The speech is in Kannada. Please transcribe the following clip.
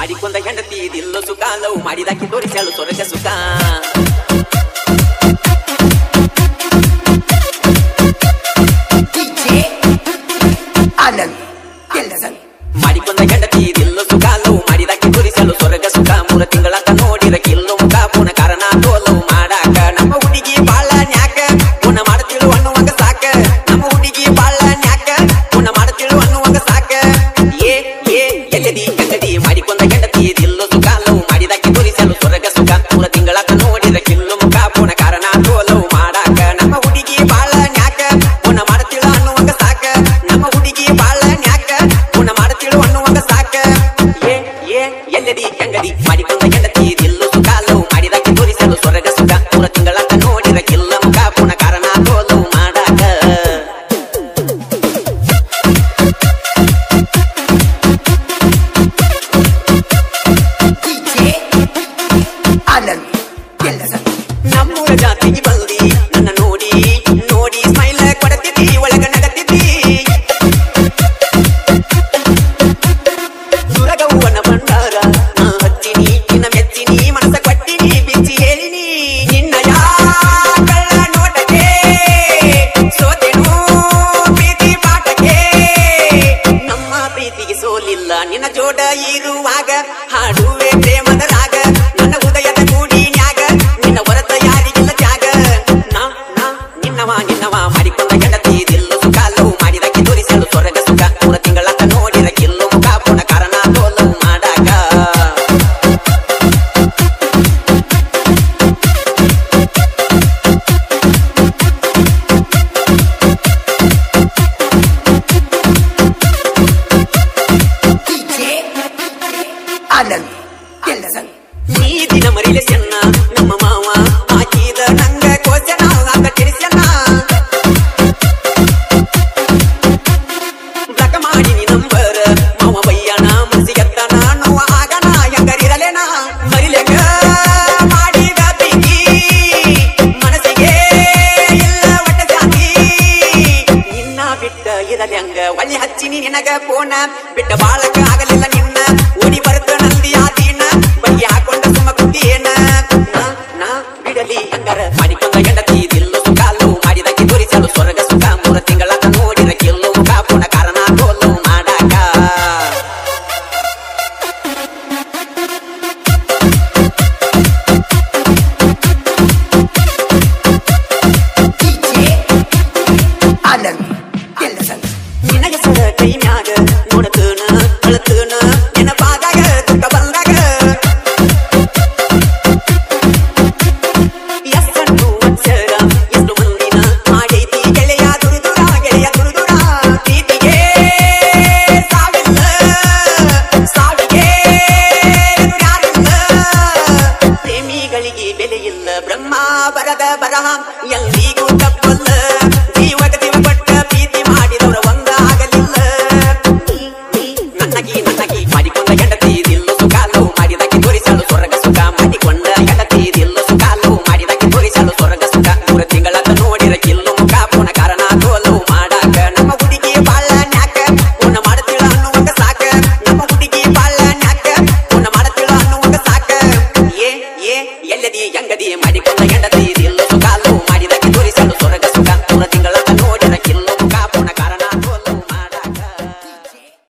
ಮಾಡಿಕೊಂಡ ಹೆಂಡತಿ ಇದಿಲ್ಲ ಸುಖ ಲವ್ ಮಾಡಿದಾಕಿ ತೋರಿಸಲು ಸೊರಗ ಸುಖ. ಮಾಡಿಕೊಂಡ ಹೆಂಡತಿ ಇದಿಲ್ಲ ಸುಖ ಲವ್ ಮಾಡಿದಾಕಿ ತೋರಿಸಲು ಸೊರಗ ಸುಖ. ಮೂರು ತಿಂಗಳಂತ ನೋಡಿರಕಿಲ್ಲೋ नूर जाती बल्दी। ನಿನಗ ಫೋನ ಬಿಟ್ಟ ಬಾಳಕ ಆಗಲಿಲ್ಲ ನಿನ್ನ. ಓಡಿ ಬರುತ್ತ ನಂದಿ ಆದೀನ ಬಗೆ ಹಾಕೊಂಡ ಸುಮ ಕುಂತಿ ಏನ? ನಾ ಬಿಡಲಿ ಹಂಗಾರ. ಮಾಡಿಕೊಂಡ ಗಂಡ பரத பரகாம் எல்